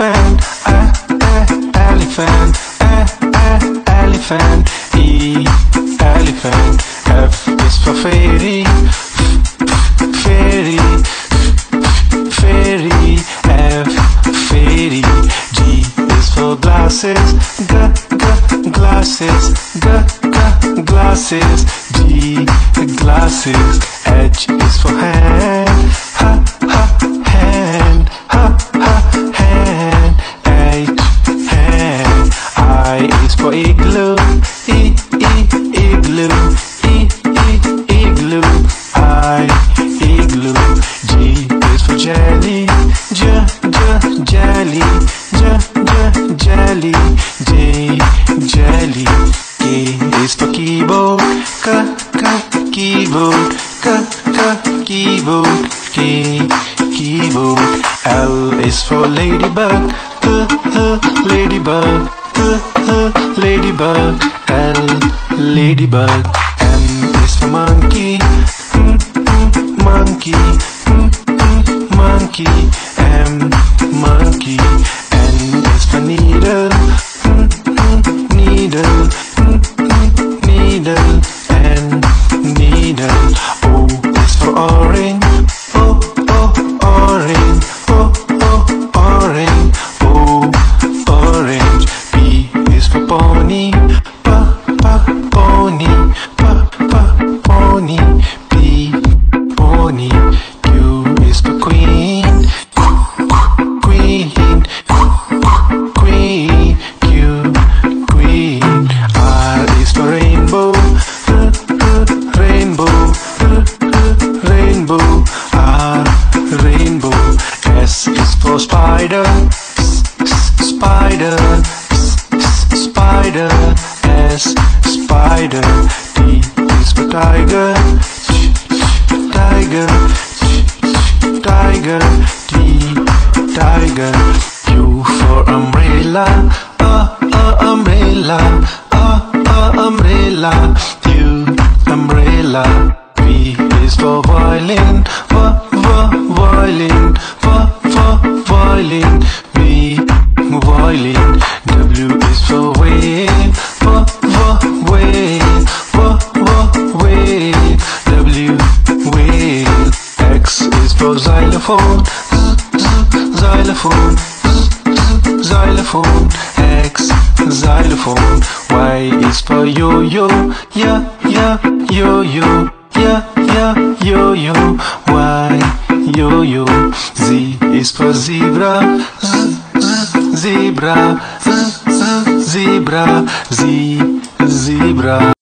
elephant, a a elephant, a a elephant, E elephant. F is for fairy, fairy, fairy, F fairy. G is for glasses, g g glasses, g g glasses, G glasses. H is for hand, igloo, e e igloo, e e igloo, I igloo. J is for jelly, j j jelly, j j jelly, J jelly. K is for keyboard, k k keyboard, k k keyboard, K keyboard. L is for ladybug, h h ladybug, ladybug, L ladybug. M is for monkey, mm, mm, monkey, mm, mm, monkey, M monkey. N is for needle, mm, mm, needle, mm, mm, needle, N needle. O is for orange, Spider, spider, spider, S spider. T is for tiger, tiger, tiger, T tiger. U for umbrella, uh uh umbrella, uh uh umbrella, U umbrella. V is for violin, v v violin, violin, V violin. W is for wave, v v wave, v v wave, W wave. X is for xylophone, z z xylophone, z xylophone, X xylophone. Y is for yo-yo, yeah yeah yo-yo, yeah yeah yo-yo, Y yo-yo. Z is for zebra, z z zebra, z z zebra, Z zebra.